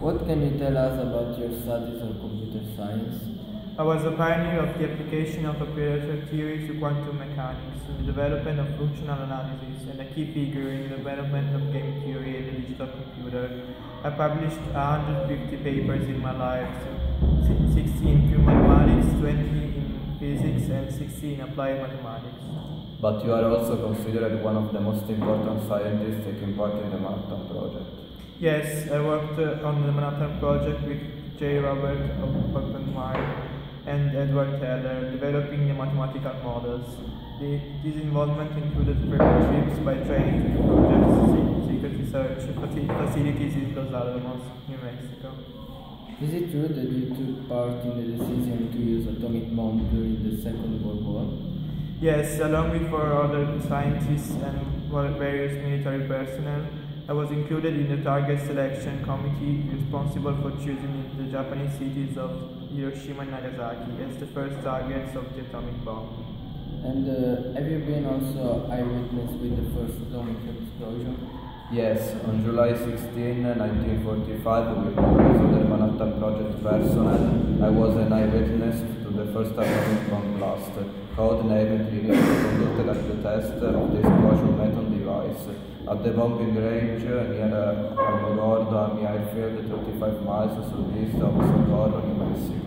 What can you tell us about your studies of computer science? I was a pioneer of the application of operator theory to quantum mechanics the development of functional analysis and a key figure in the development of game theory and the digital computer. I published 150 papers in my life, 60 in 2016 applied mathematics. But you are also considered one of the most important scientists taking part in the Manhattan Project. Yes, I worked uh, on the Manhattan Project with J. Robert Oppenheimer and Edward Teller, developing the mathematical models. The, this involvement included frequent trips by train to projects, secret research facilities in Los Alamos, New Mexico. Is it true that you took part in the decision to use atomic Yes, along with four other scientists and various military personnel, I was included in the target selection committee responsible for choosing the Japanese cities of Hiroshima and Nagasaki as the first targets of the atomic bomb. And uh, have you been also eyewitness with the first atomic explosion? Yes, on July 16, 1945, with members the Manhattan Project personnel, I was an eyewitness to the first atomic bomb blast, codenamed Lydia, conducted at the test of the implosion method device at the bombing range near uh, Alamogordo Army Airfield, 35 miles southeast of Socorro, New Mexico.